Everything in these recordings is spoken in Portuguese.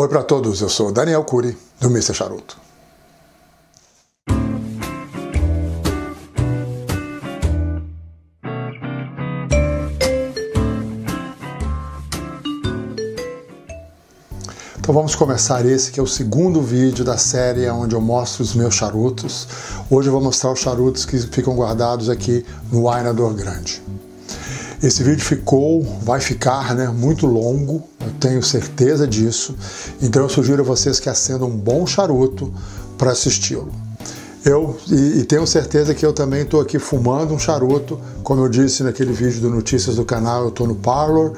Oi para todos, eu sou Daniel Cury do Mr. Charuto. Então vamos começar esse que é o segundo vídeo da série onde eu mostro os meus charutos. Hoje eu vou mostrar os charutos que ficam guardados aqui no Ainador Grande. Esse vídeo ficou, vai ficar né, muito longo, tenho certeza disso, então eu sugiro a vocês que acendam um bom charuto para assisti-lo. Eu e, e, tenho certeza que eu também estou aqui fumando um charuto, como eu disse naquele vídeo do Notícias do canal, eu estou no Parlor.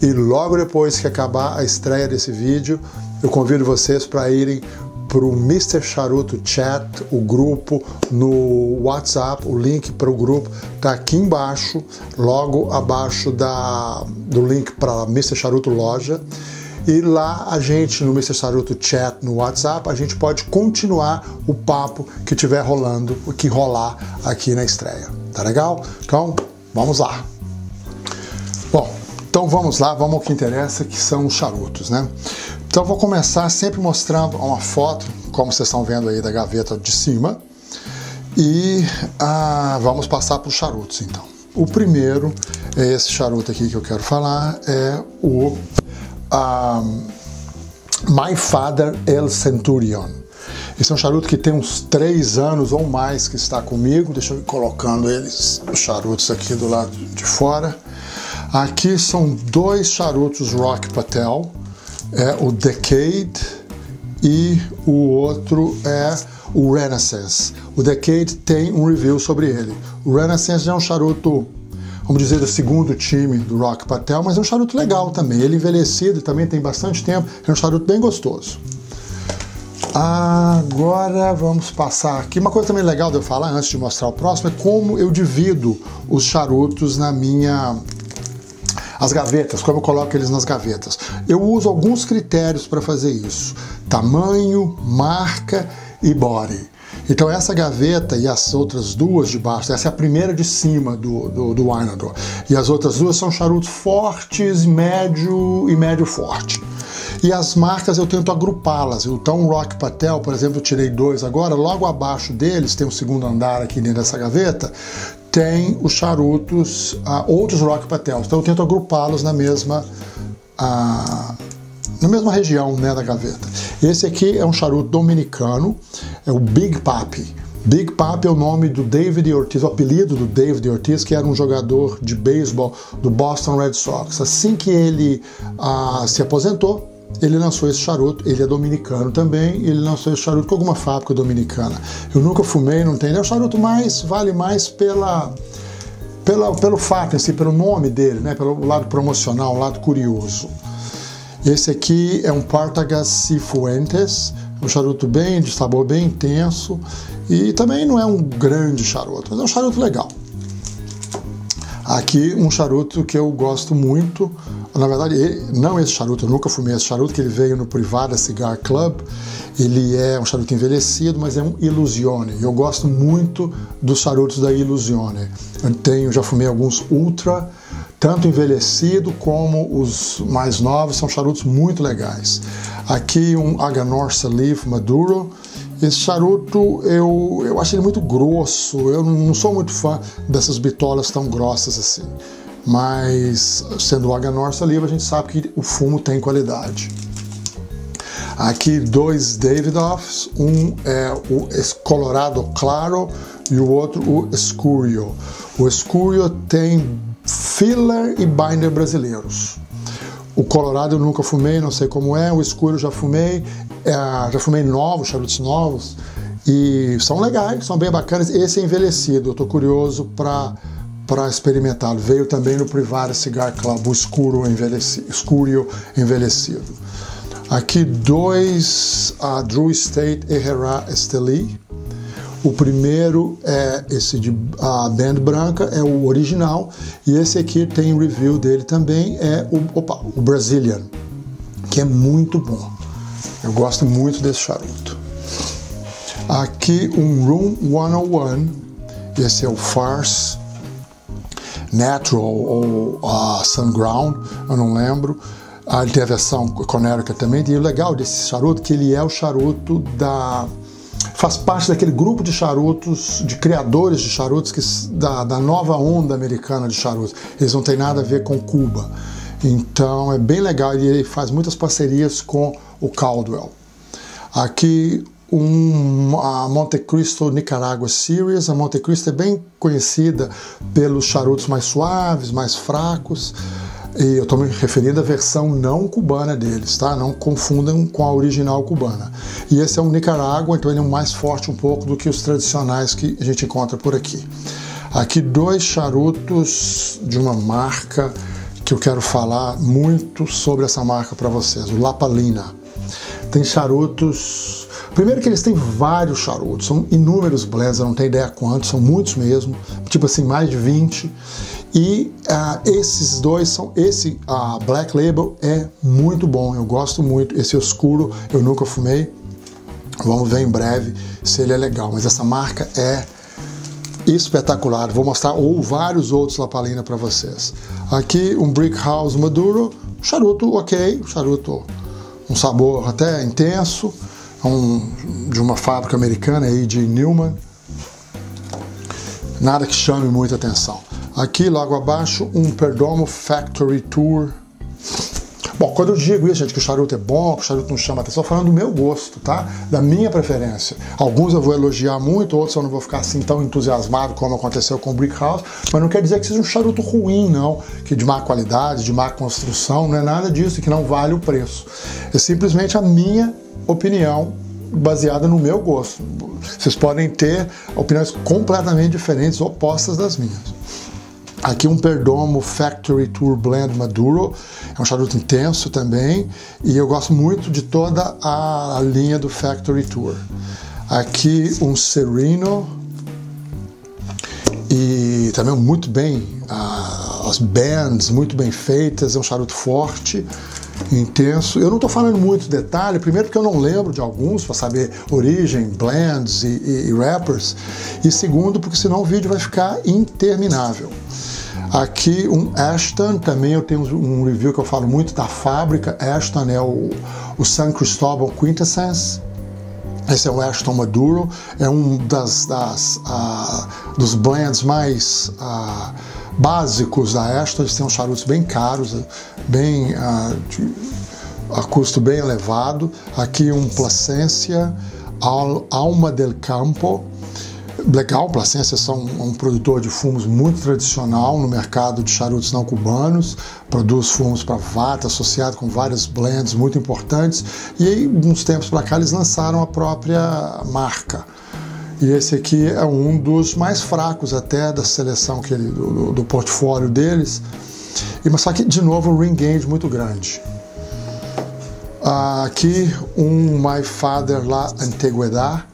E logo depois que acabar a estreia desse vídeo, eu convido vocês para irem para o Mr. Charuto Chat, o grupo no WhatsApp. O link para o grupo está aqui embaixo, logo abaixo da, do link para Mr. Charuto Loja. E lá a gente, no Mr. Charuto Chat no WhatsApp, a gente pode continuar o papo que tiver rolando, o que rolar aqui na estreia. Tá legal? Então, vamos lá. Bom, então vamos lá, vamos ao que interessa, que são os charutos, né? Então vou começar sempre mostrando uma foto, como vocês estão vendo aí da gaveta de cima, e ah, vamos passar para os charutos então. O primeiro é esse charuto aqui que eu quero falar, é o ah, My Father El Centurion. Esse é um charuto que tem uns três anos ou mais que está comigo. Deixa eu ir colocando eles, os charutos aqui do lado de fora. Aqui são dois charutos Rock Patel, é o Decade e o outro é o Renaissance. O Decade tem um review sobre ele. O Renaissance é um charuto, vamos dizer, do segundo time do Rock Patel, mas é um charuto legal também. Ele envelhecido também tem bastante tempo, é um charuto bem gostoso. Agora vamos passar aqui. Uma coisa também legal de eu falar antes de mostrar o próximo é como eu divido os charutos na minha as gavetas, como eu coloco eles nas gavetas. Eu uso alguns critérios para fazer isso: tamanho, marca e body. Então essa gaveta e as outras duas de baixo, essa é a primeira de cima do, do, do. E as outras duas são charutos fortes, médio e médio forte. E as marcas eu tento agrupá-las. Então Rock Patel, por exemplo, eu tirei dois agora, logo abaixo deles, tem um segundo andar aqui dentro dessa gaveta, tem os charutos, uh, outros rock patels. Então eu tento agrupá-los na mesma uh, na mesma região né, da gaveta. Esse aqui é um charuto dominicano, é o Big Papi. Big Papi é o nome do David Ortiz, o apelido do David Ortiz, que era um jogador de beisebol do Boston Red Sox. Assim que ele uh, se aposentou, ele lançou esse charuto, ele é dominicano também, ele lançou esse charuto com alguma fábrica dominicana. Eu nunca fumei, não tenho. É o charuto mais, vale mais pela, pela, pelo fato si, pelo nome dele, né? pelo lado promocional, lado curioso. Esse aqui é um Partagas Cifuentes, um charuto bem, de sabor bem intenso, e também não é um grande charuto, mas é um charuto legal. Aqui um charuto que eu gosto muito, na verdade, não esse charuto, eu nunca fumei esse charuto, que ele veio no Privada Cigar Club. Ele é um charuto envelhecido, mas é um Illusione. Eu gosto muito dos charutos da Illusione. Eu tenho, já fumei alguns Ultra, tanto envelhecido como os mais novos, são charutos muito legais. Aqui um Aganor Salif Maduro. Esse charuto eu, eu acho ele muito grosso, eu não sou muito fã dessas bitolas tão grossas assim mas sendo o Aganor Saliva, a gente sabe que o fumo tem qualidade. Aqui dois Davidoffs, um é o Colorado Claro e o outro o Escurio. O Escurio tem filler e binder brasileiros. O Colorado eu nunca fumei, não sei como é. O Escurio já fumei, é, já fumei novos, charutos novos e são legais, são bem bacanas. Esse é envelhecido, eu estou curioso para para experimentá-lo. Veio também no Privada Cigar Club, o escuro envelhecido, escuro envelhecido. Aqui dois a Drew State Herrera Esteli. O primeiro é esse de a band branca, é o original, e esse aqui tem review dele também, é o, opa, o Brazilian, que é muito bom. Eu gosto muito desse charuto. Aqui um Room 101, esse é o Farce Natural ou uh, Sunground, eu não lembro. Ah, ele tem a versão Connecticut também. E o legal desse charuto é que ele é o charuto da faz parte daquele grupo de charutos, de criadores de charutos que, da, da nova onda americana de charutos. Eles não têm nada a ver com Cuba. Então é bem legal e ele faz muitas parcerias com o Caldwell. Aqui um, a Monte Cristo Nicaragua Series. A Monte Cristo é bem conhecida pelos charutos mais suaves, mais fracos. E eu estou me referindo à versão não cubana deles, tá? Não confundam com a original cubana. E esse é um Nicarágua, então ele é mais forte um pouco do que os tradicionais que a gente encontra por aqui. Aqui dois charutos de uma marca que eu quero falar muito sobre essa marca para vocês, o Lapalina. Tem charutos Primeiro que eles têm vários charutos, são inúmeros blends, eu não tenho ideia quantos, são muitos mesmo, tipo assim, mais de 20. E uh, esses dois são. Esse uh, Black Label é muito bom, eu gosto muito. Esse escuro eu nunca fumei. Vamos ver em breve se ele é legal. Mas essa marca é espetacular. Vou mostrar ou vários outros Lapalina para vocês. Aqui um Brick House Maduro, charuto ok, charuto um sabor até intenso, um, de uma fábrica americana aí de Newman. Nada que chame muita atenção. Aqui, logo abaixo, um Perdomo Factory Tour. Bom, quando eu digo isso, gente, que o charuto é bom, que o charuto não chama atenção, estou falando do meu gosto, tá? Da minha preferência. Alguns eu vou elogiar muito, outros eu não vou ficar assim tão entusiasmado como aconteceu com o Brick House, mas não quer dizer que seja um charuto ruim, não, que de má qualidade, de má construção, não é nada disso, que não vale o preço. É simplesmente a minha opinião baseada no meu gosto. Vocês podem ter opiniões completamente diferentes, opostas das minhas. Aqui um Perdomo Factory Tour Blend Maduro, é um charuto intenso também, e eu gosto muito de toda a linha do Factory Tour. Aqui um Sereno, e também muito bem, as bands muito bem feitas, é um charuto forte, intenso. Eu não estou falando muito detalhe, primeiro porque eu não lembro de alguns para saber origem, blends e, e, e rappers, e segundo porque senão o vídeo vai ficar interminável. Aqui um Ashton, também eu tenho um review que eu falo muito da fábrica. Ashton é o, o San Cristóbal Quintessence. Esse é o Ashton Maduro, é um das, das uh, dos blends mais uh, básicos da Ashton. Eles têm uns charutos bem caros, bem uh, de, a custo bem elevado. Aqui um Placencia Alma del Campo, legal, Placência são um produtor de fumos muito tradicional no mercado de charutos não cubanos, produz fumos para vata, associado com vários blends muito importantes, e aí, uns tempos para cá, eles lançaram a própria marca. E esse aqui é um dos mais fracos até da seleção que ele, do, do portfólio deles, e, mas só que, de novo, um ring gauge muito grande. Aqui um My Father La Antigüedad,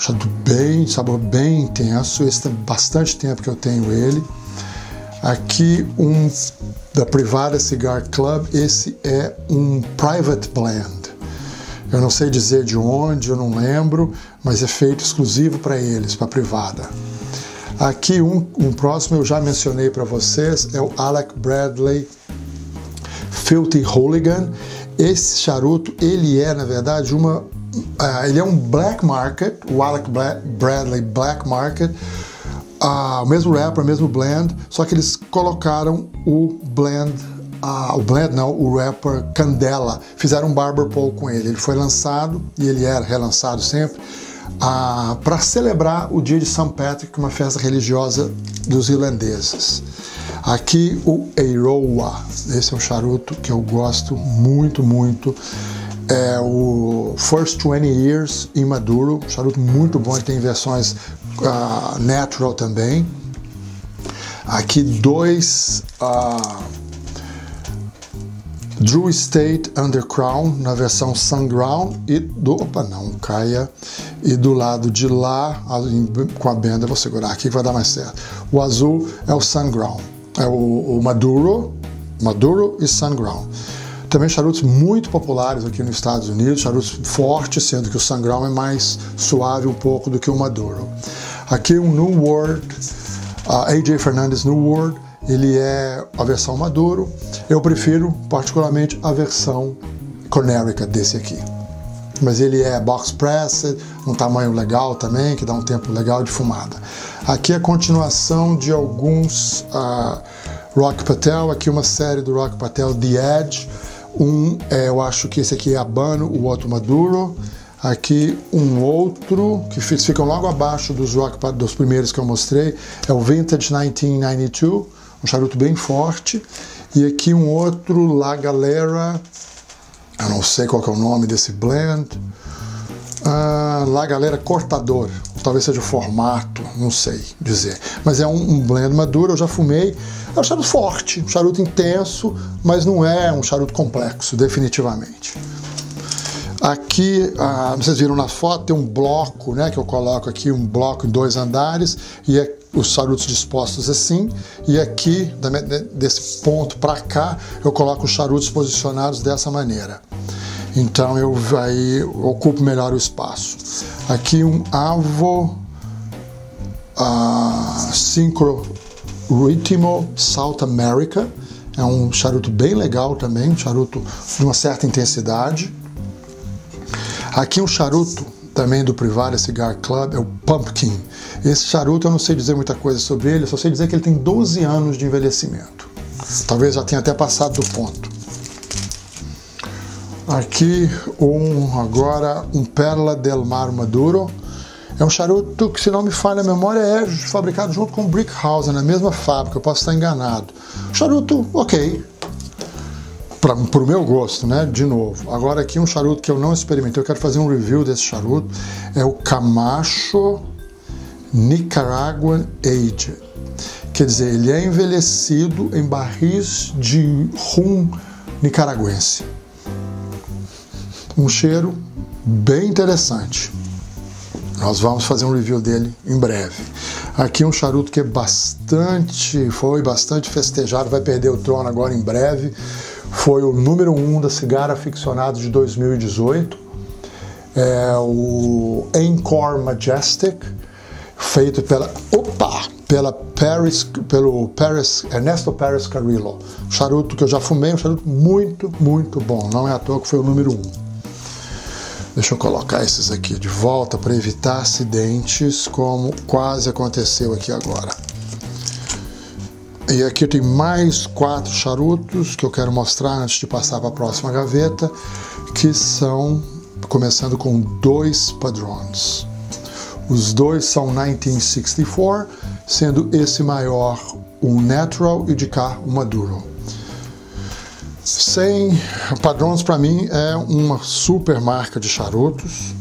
Chato bem, sabor bem intenso. Esse tem bastante tempo que eu tenho ele. Aqui um da Privada Cigar Club. Esse é um Private Blend. Eu não sei dizer de onde, eu não lembro, mas é feito exclusivo para eles, para a privada. Aqui um, um próximo eu já mencionei para vocês, é o Alec Bradley Filthy Hooligan. Esse charuto, ele é, na verdade, uma Uh, ele é um black market, o Alec Bradley Black Market, uh, o mesmo rapper, o mesmo blend, só que eles colocaram o blend, uh, o blend não, o rapper Candela, fizeram um Barber Pole com ele. Ele foi lançado e ele era relançado sempre para celebrar o dia de St. Patrick, uma festa religiosa dos irlandeses. Aqui o Eiroa, esse é um charuto que eu gosto muito, muito é o First 20 Years Imaduro, charuto muito bom, tem versões uh, natural também. Aqui dois uh, Drew State Undercrown na versão Sunground e do opa não caia e do lado de lá com a benda vou segurar aqui que vai dar mais certo. O azul é o Sunground, é o, o Maduro, Maduro e Sunground. Também charutos muito populares aqui nos Estados Unidos, charutos fortes, sendo que o Sangrão é mais suave um pouco do que o Maduro. Aqui um New World, uh, AJ Fernandes New World. Ele é a versão maduro. Eu prefiro particularmente a versão Connecticut desse aqui. Mas ele é box pressed, um tamanho legal também, que dá um tempo legal de fumada. Aqui é a continuação de alguns uh, Rock Patel, aqui uma série do Rock Patel The Edge. Um, é, eu acho que esse aqui é Habano, o outro Maduro. Aqui um outro que ficam logo abaixo dos rock dos primeiros que eu mostrei é o Vintage 1992, um charuto bem forte. E aqui um outro La Galera, eu não sei qual é o nome desse blend. Ah, La Galera Cortador, talvez seja o formato, não sei dizer. Mas é um, um blend maduro, eu já fumei. É um charuto forte, um charuto intenso, mas não é um charuto complexo, definitivamente. Aqui, ah, vocês viram na foto, tem um bloco, né, que eu coloco aqui, um bloco em dois andares, e é os charutos dispostos assim, e aqui, desse ponto para cá, eu coloco os charutos posicionados dessa maneira. Então eu aí ocupo melhor o espaço. Aqui um Avo uh, Synchro Ritmo South America, é um charuto bem legal também, um charuto de uma certa intensidade. Aqui um charuto também do Private Cigar Club é o Pumpkin. Esse charuto eu não sei dizer muita coisa sobre ele, só sei dizer que ele tem 12 anos de envelhecimento. Talvez já tenha até passado do ponto. Aqui um agora um Perla del Mar Maduro. É um charuto que, se não me falha a memória, é fabricado junto com o Brick House, na mesma fábrica, eu posso estar enganado. Charuto ok, para o meu gosto, né? De novo. Agora aqui um charuto que eu não experimentei, eu quero fazer um review desse charuto, é o Camacho Nicaraguan Age. Quer dizer, ele é envelhecido em barris de rum nicaragüense. Um cheiro bem interessante. Nós vamos fazer um review dele em breve. Aqui um charuto que é bastante, foi bastante festejado, vai perder o trono agora em breve foi o número um da Cigar Aficionado de 2018. É o Encore Majestic, feito pela opa, pela Paris, pelo Paris, Ernesto Paris Carrillo. Charuto que eu já fumei, um charuto muito, muito bom. Não é à toa que foi o número um. Deixa eu colocar esses aqui de volta para evitar acidentes, como quase aconteceu aqui agora. E aqui tem mais quatro charutos que eu quero mostrar antes de passar para a próxima gaveta, que são começando com dois padrões. Os dois são 1964, sendo esse maior um natural e de cá um maduro. Sem padrões para mim é uma super marca de charutos.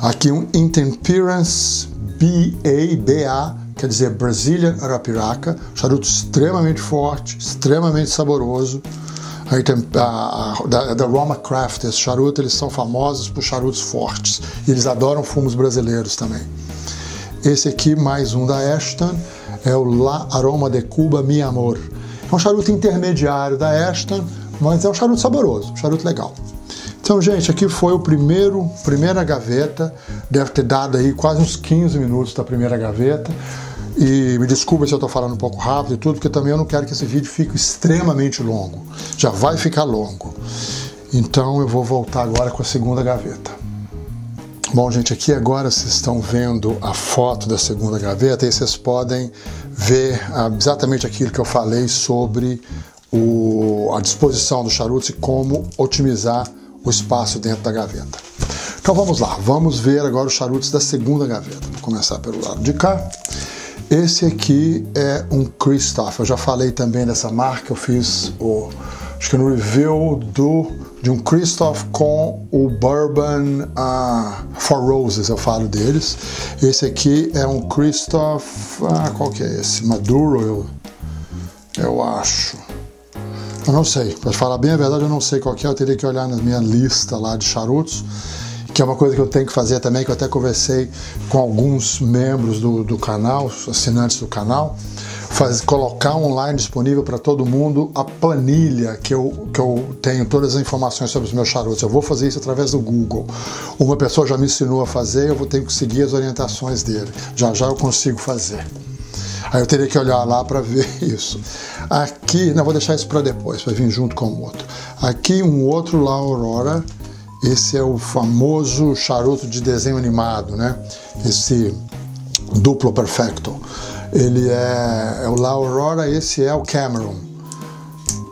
Aqui um Intemperance BA, BA quer dizer Brasília Arapiraca, charuto extremamente forte, extremamente saboroso. Aí tem a, a, da, da Roma Craft, esse charuto, eles são famosos por charutos fortes. E eles adoram fumos brasileiros também. Esse aqui, mais um da Ashton, é o La Aroma de Cuba Mi Amor. É um charuto intermediário da Ashton, mas é um charuto saboroso, um charuto legal. Então, gente, aqui foi o primeiro, primeira gaveta. Deve ter dado aí quase uns 15 minutos da primeira gaveta. E me desculpa se eu estou falando um pouco rápido e tudo, porque também eu não quero que esse vídeo fique extremamente longo. Já vai ficar longo. Então eu vou voltar agora com a segunda gaveta. Bom, gente, aqui agora vocês estão vendo a foto da segunda gaveta e vocês podem ver exatamente aquilo que eu falei sobre o, a disposição dos charutos e como otimizar o espaço dentro da gaveta. Então vamos lá, vamos ver agora os charutos da segunda gaveta. Vou começar pelo lado de cá. Esse aqui é um Christoph. Eu já falei também dessa marca, eu fiz o acho que no review do de um Christoph com o Bourbon uh, For Roses, eu falo deles. Esse aqui é um Christoph, ah, qual que é esse? Maduro, eu, eu acho. Eu não sei, para falar bem a verdade, eu não sei qual que é, eu teria que olhar na minha lista lá de charutos que é uma coisa que eu tenho que fazer também, que eu até conversei com alguns membros do, do canal, assinantes do canal, faz, colocar online disponível para todo mundo a planilha que eu, que eu tenho todas as informações sobre os meus charutos. Eu vou fazer isso através do Google. Uma pessoa já me ensinou a fazer, eu vou ter que seguir as orientações dele. Já já eu consigo fazer. Aí eu teria que olhar lá para ver isso. Aqui, não vou deixar isso para depois, vai vir junto com o outro. Aqui um outro La Aurora. Esse é o famoso charuto de desenho animado, né? Esse duplo perfecto. Ele é, é o La Aurora, esse é o Cameron.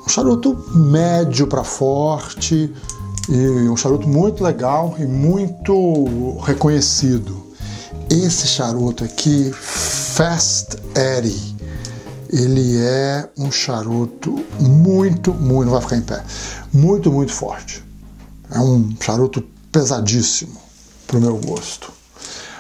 Um charuto médio para forte e um charuto muito legal e muito reconhecido. Esse charuto aqui, Fast Eddie, ele é um charuto muito, muito, não vai ficar em pé, muito, muito forte. É um charuto pesadíssimo para o meu gosto.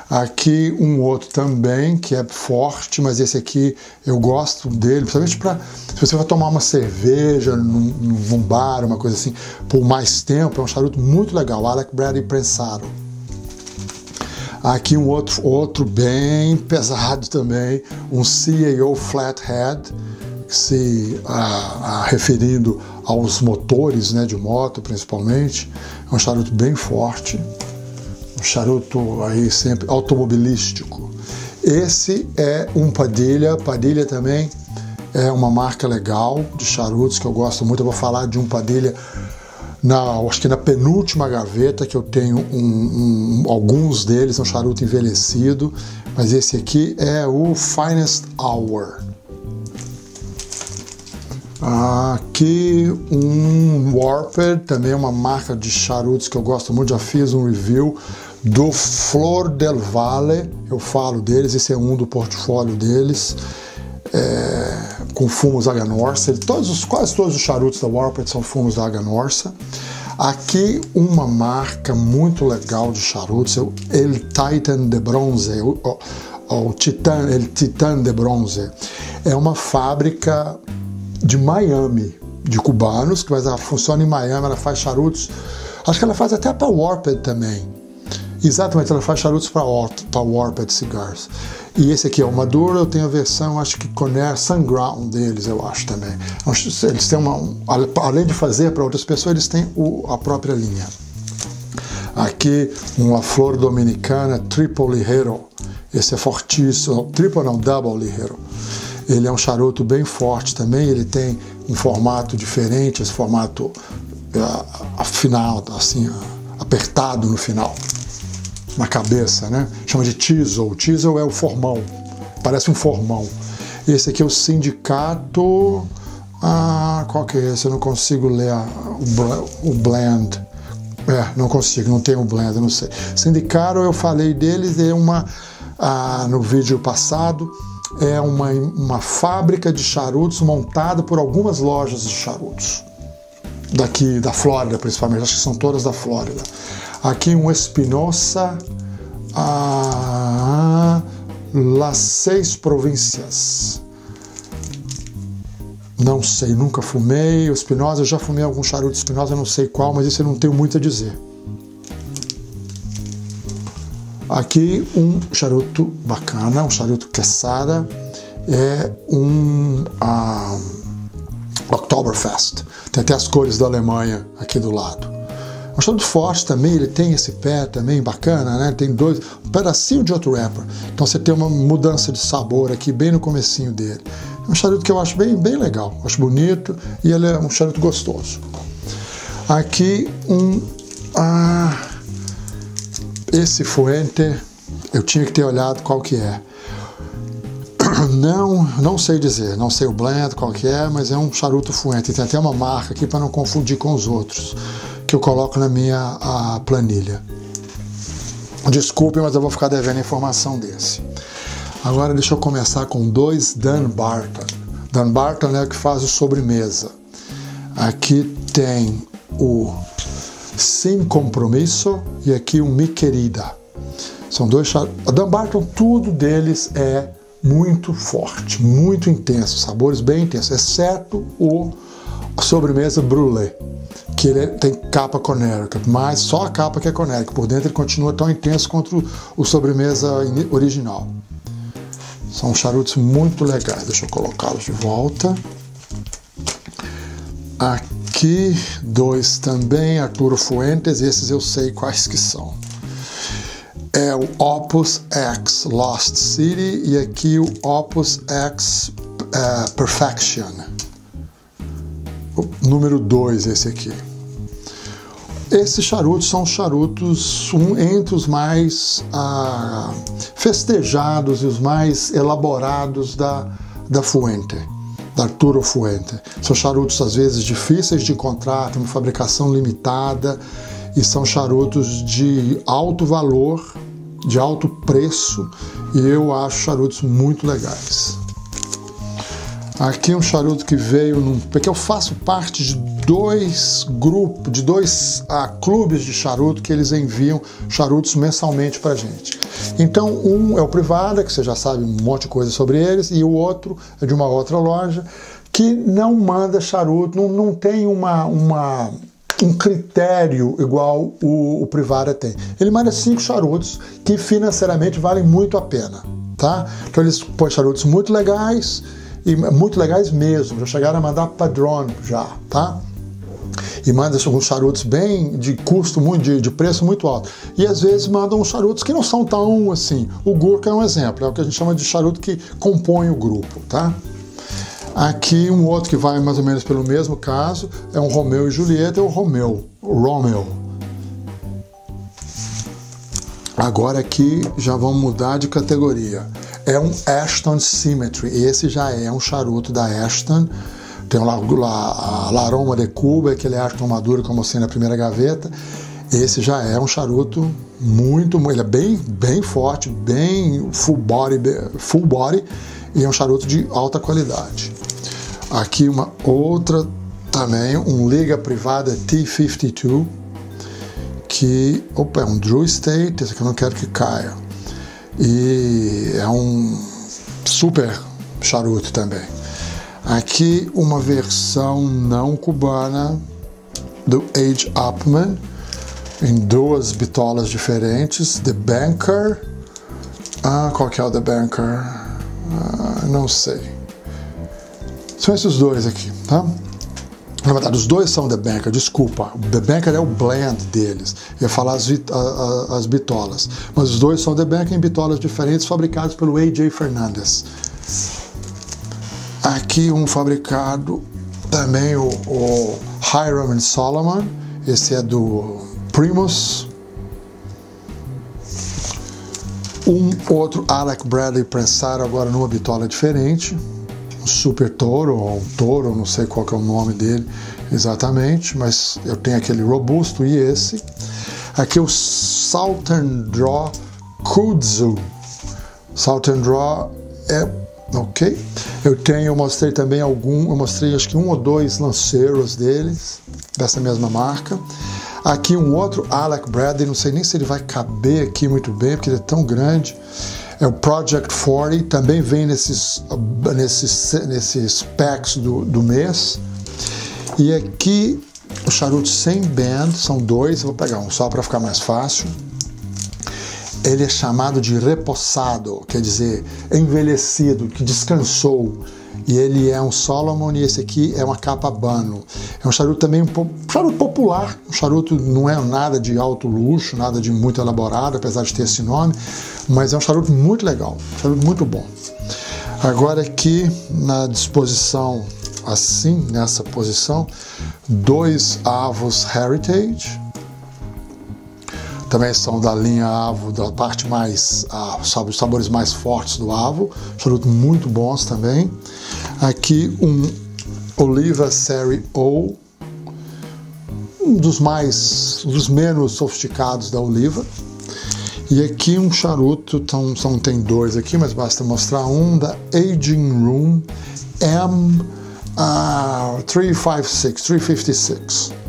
Aqui um outro também que é forte, mas esse aqui eu gosto dele, principalmente para se você vai tomar uma cerveja num, num, bar, uma coisa assim, por mais tempo. É um charuto muito legal, Alec Brady prensado. Aqui um outro, outro bem pesado também, um CAO Flathead, se referindo aos motores né, de moto principalmente. É um charuto bem forte um charuto aí sempre automobilístico. Esse é um Padilha, Padilha também é uma marca legal de charutos que eu gosto muito. Eu vou falar de um Padilha na, acho que na penúltima gaveta que eu tenho um, um, alguns deles, é um charuto envelhecido, mas esse aqui é o Finest Hour. Aqui um Warped, também é uma marca de charutos que eu gosto muito, já fiz um review do Flor del Valle, eu falo deles, esse é um do portfólio deles, é, com fumos Aganorsa. Todos os, quase todos os charutos da Warped são fumos da Aganorsa. Aqui uma marca muito legal de charutos, é o El Titan de Bronze, o, o, o Titan, El Titan de Bronze. É uma fábrica de Miami, de cubanos, mas ela funciona em Miami, ela faz charutos. Acho que ela faz até para Warped também. Exatamente, ela faz charutos para Warped Cigars. E esse aqui é o Maduro, eu tenho a versão, acho que Conair Sunground deles, eu acho também. Eles têm uma. Além de fazer para outras pessoas, eles têm o, a própria linha. Aqui, uma flor dominicana, Triple Hero. Esse é fortíssimo. Triple não, Double Hero. Ele é um charuto bem forte também, ele tem um formato diferente, esse formato uh, afinal, assim, apertado no final na cabeça, né? Chama de teasel. Teasel é o formão, parece um formão. Esse aqui é o sindicato. Ah, qual que é esse? Eu não consigo ler o, o blend. É, não consigo, não tem o blend, não sei. Sindicato, eu falei deles, é uma. Ah, no vídeo passado, é uma, uma fábrica de charutos montada por algumas lojas de charutos. Daqui da Flórida, principalmente, acho que são todas da Flórida. Aqui um Espinosa a las seis províncias. Não sei, nunca fumei. O Espinosa, eu já fumei algum charuto Espinosa, não sei qual, mas isso eu não tenho muito a dizer. Aqui um charuto bacana, um charuto Quesada, é um uh, Oktoberfest. Tem até as cores da Alemanha aqui do lado. O charuto forte também, ele tem esse pé também bacana, né? Tem dois, um pedacinho de outro wrapper. Então você tem uma mudança de sabor aqui bem no comecinho dele. É um charuto que eu acho bem, bem legal, acho bonito e ele é um charuto gostoso. Aqui um ah, esse Fuente, eu tinha que ter olhado qual que é. Não, não sei dizer, não sei o blend qual que é, mas é um charuto Fuente. Tem até uma marca aqui para não confundir com os outros que eu coloco na minha planilha. Desculpe, mas eu vou ficar devendo informação desse. Agora deixa eu começar com dois Dan Barton. Dan Barton é o que faz o sobremesa. Aqui tem o Sem Compromisso e aqui o Mi Querida. São dois charutos. Dan Barton, tudo deles é muito forte, muito intenso, sabores bem intensos, exceto o sobremesa Brûlée que ele tem capa conérica, mas só a capa que é conérica. Por dentro ele continua tão intenso quanto o sobremesa original. São charutos muito legais. Deixa eu colocá-los de volta. Aqui dois também, Arturo Fuentes, esses eu sei quais que são. é o Opus X Lost City e aqui o Opus X uh, Perfection. O número 2 esse aqui. Esses charutos são charutos um, entre os mais ah, festejados e os mais elaborados da, da Fuente, da Arturo Fuente. São charutos às vezes difíceis de encontrar, têm uma fabricação limitada e são charutos de alto valor, de alto preço e eu acho charutos muito legais. Aqui um charuto que veio num. Porque eu faço parte de dois grupos, de dois ah, clubes de charuto que eles enviam charutos mensalmente para gente. Então, um é o Privada, que você já sabe um monte de coisa sobre eles, e o outro é de uma outra loja que não manda charuto, não, não tem uma, uma, um critério igual o, o Privada tem. Ele manda cinco charutos que financeiramente valem muito a pena. Tá? Então eles põem charutos muito legais, e muito legais mesmo. Já chegaram a mandar padrão já, tá? E manda alguns charutos bem de custo muito, de, de, preço muito alto. E às vezes mandam charutos que não são tão assim. O Gurkha é um exemplo, é o que a gente chama de charuto que compõe o grupo, tá? Aqui um outro que vai mais ou menos pelo mesmo caso é um Romeu e Julieta, é o Romeu, o Romeo. Agora aqui já vamos mudar de categoria é um Ashton Symmetry. Esse já é um charuto da Ashton. Tem a Laroma de Cuba, aquele Ashton maduro como assim na primeira gaveta. Esse já é um charuto muito, ele é bem, bem forte, bem full body, full body e é um charuto de alta qualidade. Aqui uma outra também, um Liga Privada T52, que, opa, é um Drew State, esse aqui eu não quero que caia e é um super charuto também. Aqui uma versão não cubana do Age Upman em duas bitolas diferentes, The Banker. Ah, qual que é o The Banker? Ah, não sei. São esses dois aqui, tá? Na verdade, os dois são The Banker, desculpa. The Banker é o blend deles. Eu ia falar as, as bitolas. Mas os dois são The Banker em bitolas diferentes, fabricados pelo AJ Fernandes. Aqui um fabricado também o, o Hiram Solomon. Esse é do Primus. Um outro Alec Bradley prensado agora numa bitola diferente super touro, ou touro, não sei qual é o nome dele exatamente, mas eu tenho aquele robusto e esse. Aqui o Southern Draw Kudzu. Southern Draw é ok. Eu tenho, eu mostrei também algum, eu mostrei acho que um ou dois lanceiros deles, dessa mesma marca. Aqui um outro Alec Bradley, não sei nem se ele vai caber aqui muito bem, porque ele é tão grande é o Project 40, também vem nesses, nesses, nesses packs do, do mês. E aqui o charuto sem band, são dois, vou pegar um só para ficar mais fácil. Ele é chamado de repossado, quer dizer, envelhecido, que descansou e ele é um Solomon e esse aqui é uma capa Bano. É um charuto também um, charuto popular, um charuto não é nada de alto luxo, nada de muito elaborado, apesar de ter esse nome, mas é um charuto muito legal, um charuto muito bom. Agora aqui na disposição assim, nessa posição, dois avos Heritage, também são da linha Avo, da parte mais, ah, os sabores mais fortes do Avo, charutos muito bons também. Aqui um Oliva Seri O, um dos mais, dos menos sofisticados da Oliva. E aqui um charuto, então, são, tem dois aqui, mas basta mostrar um da Aging Room M uh, 356, 356.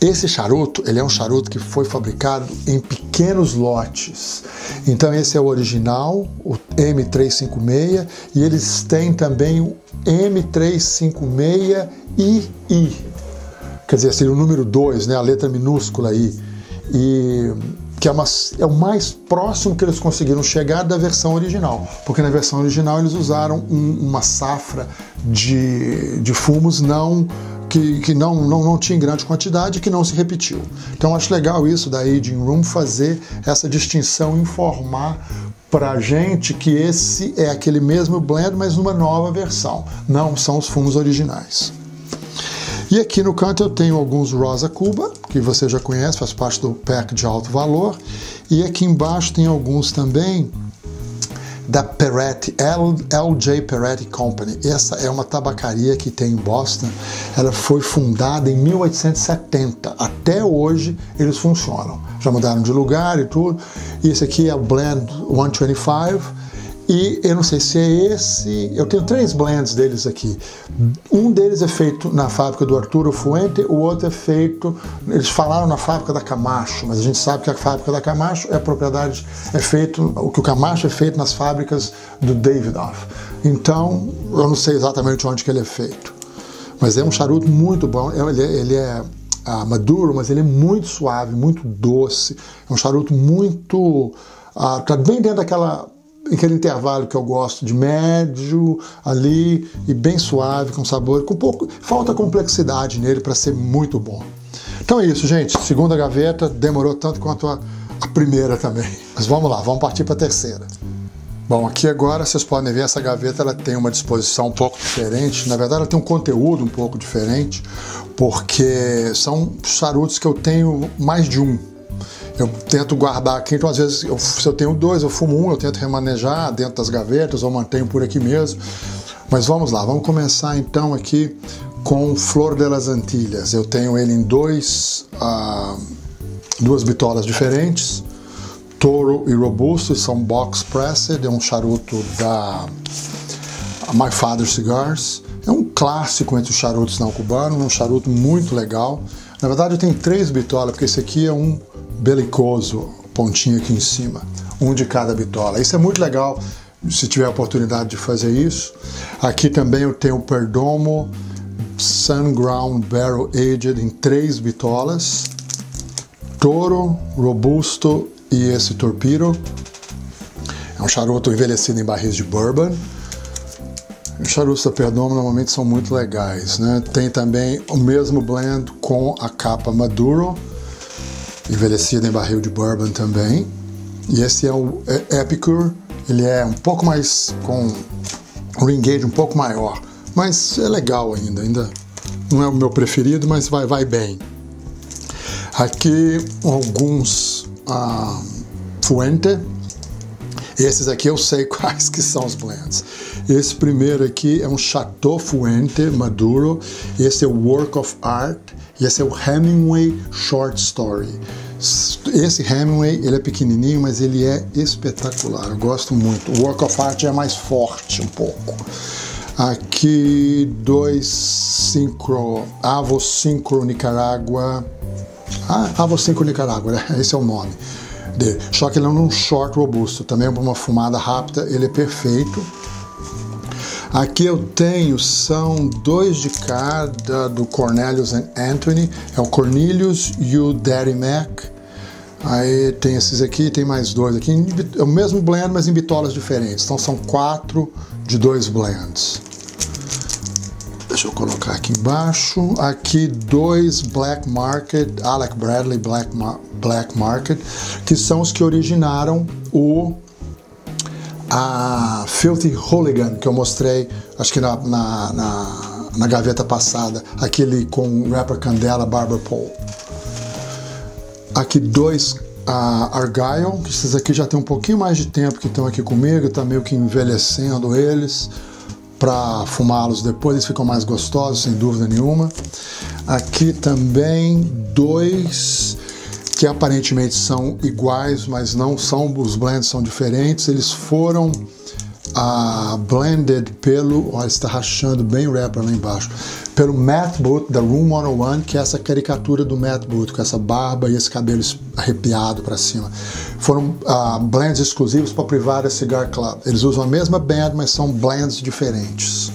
Esse charuto, ele é um charuto que foi fabricado em pequenos lotes. Então esse é o original, o M356, e eles têm também o M356II. Quer dizer, seria o número 2, né, a letra minúscula aí. E que é, uma, é, o mais próximo que eles conseguiram chegar da versão original, porque na versão original eles usaram um, uma safra de, de fumos não que, que não, não, não tinha em grande quantidade e que não se repetiu. Então acho legal isso da Aging Room fazer essa distinção, informar para a gente que esse é aquele mesmo blend, mas numa nova versão. Não são os fumos originais. E aqui no canto eu tenho alguns Rosa Cuba, que você já conhece, faz parte do pack de alto valor. E aqui embaixo tem alguns também da Peretti, LJ Peretti Company. Essa é uma tabacaria que tem em Boston. Ela foi fundada em 1870. Até hoje eles funcionam. Já mudaram de lugar e tudo. E esse aqui é o Blend 125 e eu não sei se é esse. Eu tenho três blends deles aqui. Um deles é feito na fábrica do Arturo Fuente, o outro é feito. Eles falaram na fábrica da Camacho, mas a gente sabe que a fábrica da Camacho é propriedade, é feito. O que o Camacho é feito nas fábricas do Davidoff. Então, eu não sei exatamente onde que ele é feito. Mas é um charuto muito bom. Ele, é, ele é ah, maduro, mas ele é muito suave, muito doce. É um charuto muito. Ah, tá bem dentro daquela aquele intervalo que eu gosto de médio ali e bem suave, com sabor, com pouco. Falta complexidade nele para ser muito bom. Então é isso, gente. Segunda gaveta demorou tanto quanto a, a primeira também. Mas vamos lá, vamos partir para a terceira. Bom, aqui agora vocês podem ver essa gaveta, ela tem uma disposição um pouco diferente. Na verdade, ela tem um conteúdo um pouco diferente, porque são charutos que eu tenho mais de um eu tento guardar aqui, então às vezes eu, se eu tenho dois, eu fumo um, eu tento remanejar dentro das gavetas ou mantenho por aqui mesmo. Mas vamos lá, vamos começar então aqui com Flor de las Antilhas. Eu tenho ele em dois, ah, duas bitolas diferentes, Toro e Robusto, são box pressed, é um charuto da My Father Cigars. É um clássico entre os charutos não cubanos, um charuto muito legal. Na verdade, eu tenho três bitolas, porque esse aqui é um belicoso, pontinho aqui em cima, um de cada bitola. Isso é muito legal se tiver a oportunidade de fazer isso. Aqui também eu tenho o Perdomo Sun Ground Barrel Aged em três bitolas, Toro, Robusto e esse Torpedo. É um charuto envelhecido em barris de bourbon. Os charutos da Perdomo normalmente são muito legais, né? Tem também o mesmo blend com a capa Maduro, envelhecido em barril de bourbon também. E esse é o Epicure, ele é um pouco mais com ring gauge um pouco maior, mas é legal ainda, ainda não é o meu preferido, mas vai, vai bem. Aqui alguns ah, Fuente, esses aqui eu sei quais que são os blends. Esse primeiro aqui é um Chateau Fuente Maduro, esse é o Work of Art, e esse é o Hemingway Short Story. Esse Hemingway, ele é pequenininho, mas ele é espetacular. Eu gosto muito. O Work of Art é mais forte um pouco. Aqui, dois Synchro, Avo Synchro Nicaragua. Ah, Avo Synchro Nicaragua, né? esse é o nome dele. Só que ele é um short robusto. Também para uma fumada rápida, ele é perfeito. Aqui eu tenho, são dois de cada do Cornelius and Anthony, é o Cornelius e o Daddy Mac. Aí tem esses aqui, tem mais dois aqui, é o mesmo blend, mas em bitolas diferentes. Então são quatro de dois blends. Deixa eu colocar aqui embaixo. Aqui dois Black Market, Alec Bradley Black, Black Market, que são os que originaram o a Filthy Hooligan, que eu mostrei, acho que na, na, na, na gaveta passada, aquele com rapper Candela, Barber Paul. Aqui dois uh, Argyle, que esses aqui já tem um pouquinho mais de tempo que estão aqui comigo, tá meio que envelhecendo eles para fumá-los depois, eles ficam mais gostosos, sem dúvida nenhuma. Aqui também dois que aparentemente são iguais, mas não são, os blends são diferentes. Eles foram uh, blended pelo, olha, está rachando bem o rapper lá embaixo, pelo Matt Booth da Room 101, que é essa caricatura do Matt Booth, com essa barba e esse cabelo arrepiado para cima. Foram uh, blends exclusivos para Privada Cigar Club. Eles usam a mesma band, mas são blends diferentes.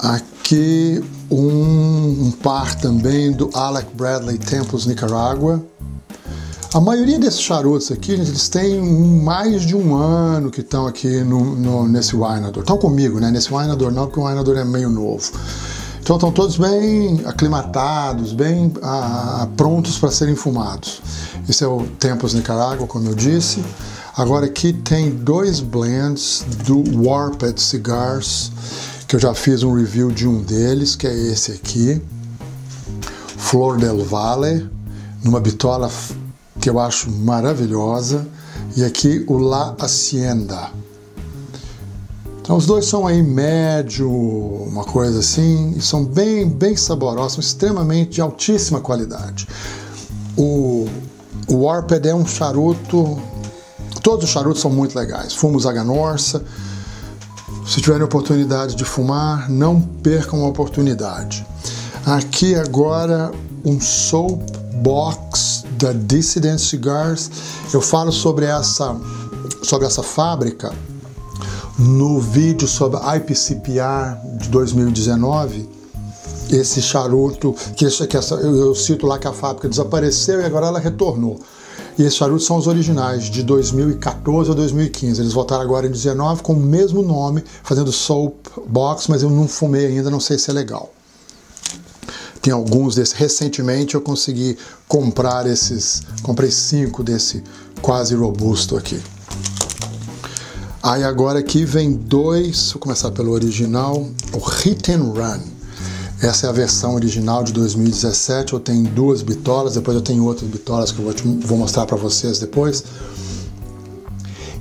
Aqui um, um par também do Alec Bradley Temples Nicaragua. A maioria desses charutos aqui, gente, eles têm mais de um ano que estão aqui no, no, nesse Winador. Estão comigo, né? Nesse Winador não, porque o Winador é meio novo. Então estão todos bem aclimatados, bem ah, prontos para serem fumados. Esse é o Tempos Nicarágua, como eu disse. Agora aqui tem dois blends do Warped Cigars, que eu já fiz um review de um deles, que é esse aqui. Flor del Valle, numa bitola que eu acho maravilhosa. E aqui o La Hacienda. Então os dois são aí médio, uma coisa assim, e são bem, bem saborosos, extremamente de altíssima qualidade. O, o Warped é um charuto, todos os charutos são muito legais. Fumo Zaganorsa, se tiverem oportunidade de fumar, não percam a oportunidade. Aqui agora um Soap Box da Dissident Cigars. Eu falo sobre essa, sobre essa fábrica no vídeo sobre IPCPR de 2019, esse charuto, que essa, eu, eu cito lá que a fábrica desapareceu e agora ela retornou. E esses charutos são os originais, de 2014 a 2015. Eles voltaram agora em 2019 com o mesmo nome, fazendo Soap Box, mas eu não fumei ainda, não sei se é legal. Tem alguns desses. Recentemente eu consegui comprar esses, comprei cinco desse quase robusto aqui. Aí agora aqui vem dois, vou começar pelo original, o Hit and Run. Essa é a versão original de 2017. Eu tenho duas bitolas, depois eu tenho outras bitolas que eu vou, te, vou mostrar para vocês depois.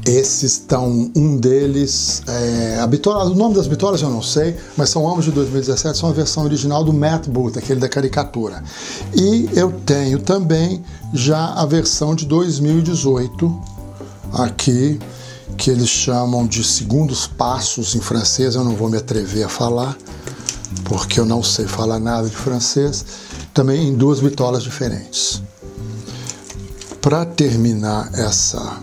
Esses estão, um deles, é, a bitola, o nome das bitolas eu não sei, mas são ambos de 2017, são a versão original do Matt Booth, aquele da caricatura. E eu tenho também já a versão de 2018 aqui que eles chamam de segundos passos em francês, eu não vou me atrever a falar, porque eu não sei falar nada de francês, também em duas bitolas diferentes. Para terminar essa,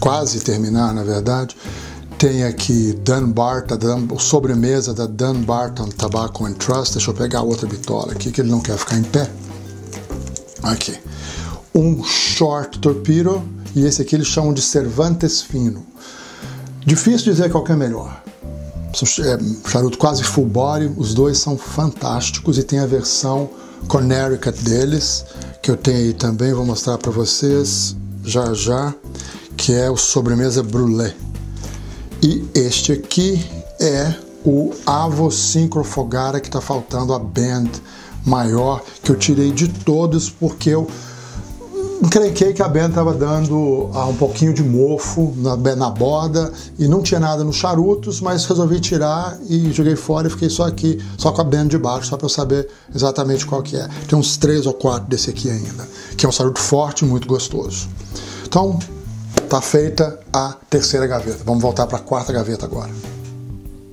quase terminar na verdade, tem aqui Dunbarton, Dan, sobremesa da Dunbarton Tobacco and Trust. Deixa eu pegar outra bitola aqui, que ele não quer ficar em pé. Aqui. Um Short Torpedo, e esse aqui eles chamam de Cervantes Fino. Difícil dizer qual é melhor. É, charuto quase full body, os dois são fantásticos e tem a versão Connecticut deles, que eu tenho aí também, vou mostrar para vocês já já, que é o sobremesa brulé. E este aqui é o Avo Synchro Fogara que está faltando a band maior que eu tirei de todos porque eu encrenquei que a Ben estava dando ah, um pouquinho de mofo na, na borda e não tinha nada nos charutos, mas resolvi tirar e joguei fora e fiquei só aqui, só com a Ben de baixo, só para eu saber exatamente qual que é. Tem uns três ou quatro desse aqui ainda, que é um charuto forte e muito gostoso. Então, tá feita a terceira gaveta. Vamos voltar para a quarta gaveta agora.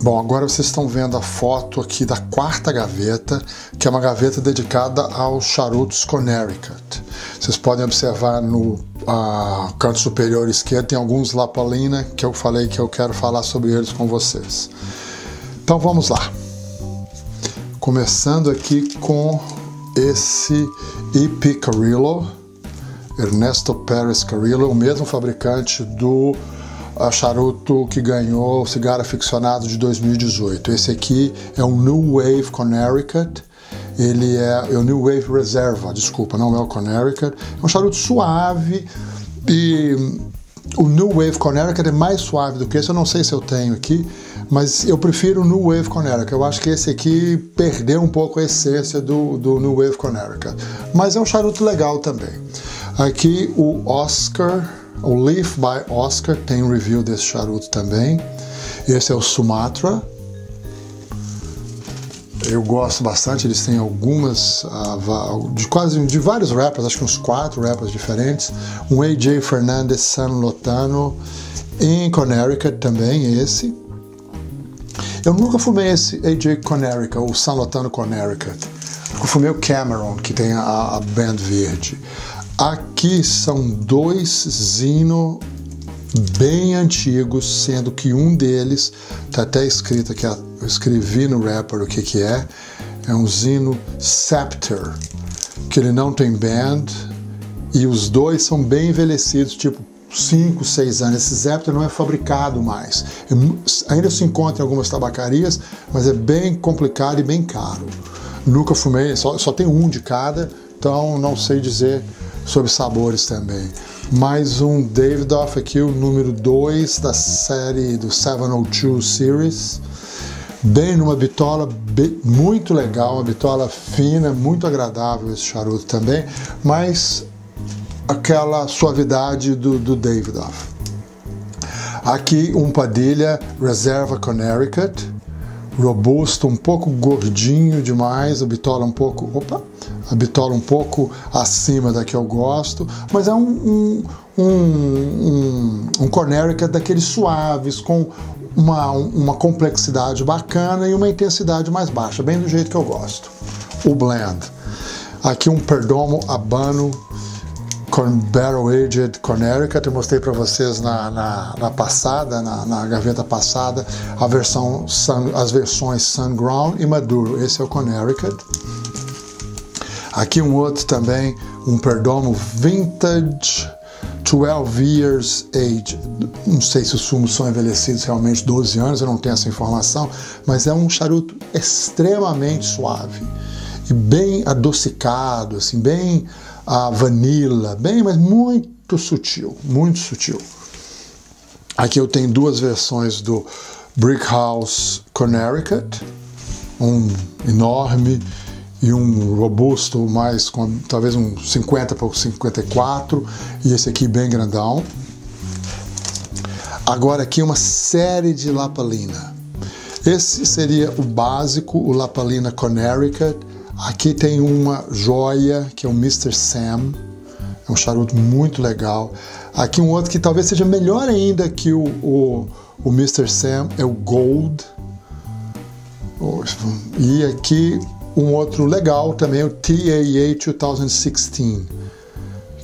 Bom, agora vocês estão vendo a foto aqui da quarta gaveta, que é uma gaveta dedicada aos charutos Connecticut. Vocês podem observar no canto superior esquerdo tem alguns Lapalina que eu falei que eu quero falar sobre eles com vocês. Então vamos lá. Começando aqui com esse EP Carrillo, Ernesto Pérez Carrillo, o mesmo fabricante do charuto que ganhou o cigarro aficionado de 2018. Esse aqui é o New Wave Connecticut. Ele é, é o New Wave Reserva, desculpa, não é o Connecticut. É um charuto suave e o New Wave Connecticut é mais suave do que esse. Eu não sei se eu tenho aqui, mas eu prefiro o New Wave Connecticut. Eu acho que esse aqui perdeu um pouco a essência do, do New Wave Connecticut. Mas é um charuto legal também. Aqui o Oscar o Leaf by Oscar tem um review desse charuto também. Esse é o Sumatra. Eu gosto bastante, eles têm algumas, uh, de quase de vários rappers, acho que uns quatro rappers diferentes. Um AJ Fernandez San Lotano em Connecticut também, esse. Eu nunca fumei esse AJ Connecticut, ou San Lotano Connecticut. Eu fumei o Cameron, que tem a, a band verde. Aqui são dois Zino bem antigos, sendo que um deles está até escrito aqui, eu escrevi no rapper o que, que é, é um Zino Scepter, que ele não tem band, e os dois são bem envelhecidos, tipo 5, 6 anos. Esse Zepter não é fabricado mais. Ainda se encontra em algumas tabacarias, mas é bem complicado e bem caro. Nunca fumei, só, só tem um de cada, então não sei dizer sobre sabores também. Mais um Davidoff aqui, o número 2 da série do 702 Series. Bem numa bitola bem, muito legal, uma bitola fina, muito agradável esse charuto também, mas aquela suavidade do, do Davidoff. Aqui um Padilha Reserva Connecticut, robusto, um pouco gordinho demais, a bitola um pouco, opa, a bitola um pouco acima da que eu gosto, mas é um, um, um, um, um Connecticut daqueles suaves, com uma, uma complexidade bacana e uma intensidade mais baixa, bem do jeito que eu gosto. O blend. Aqui um Perdomo Habano Barrel Aged Connecticut, eu mostrei para vocês na, na, na passada, na, na, gaveta passada, a versão sun, as versões Sun Ground e Maduro. Esse é o Connecticut. Aqui um outro também, um Perdomo Vintage 12 Years Age. Não sei se os fumos são envelhecidos realmente 12 anos, eu não tenho essa informação, mas é um charuto extremamente suave e bem adocicado, assim, bem a vanilla, bem, mas muito sutil, muito sutil. Aqui eu tenho duas versões do Brick House Connecticut, um enorme e um robusto, mais com talvez um 50 por 54, e esse aqui bem grandão. Agora aqui uma série de Lapalina. Esse seria o básico, o Lapalina Connecticut, Aqui tem uma joia que é o Mr. Sam, é um charuto muito legal. Aqui um outro que talvez seja melhor ainda que o, o, o Mr. Sam é o Gold. E aqui um outro legal também, o TAA 2016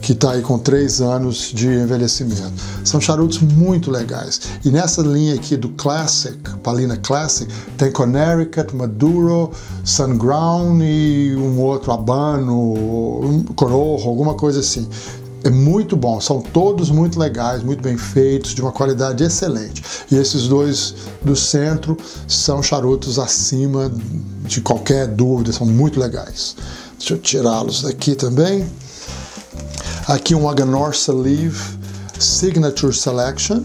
que está aí com três anos de envelhecimento. São charutos muito legais. E nessa linha aqui do Classic, Palina Classic, tem Connecticut, Maduro, Sunground e um outro Habano, Corojo, alguma coisa assim. É muito bom, são todos muito legais, muito bem feitos, de uma qualidade excelente. E esses dois do centro são charutos acima de qualquer dúvida, são muito legais. Deixa eu tirá-los daqui também. Aqui um Aganorsa Leaf Signature Selection,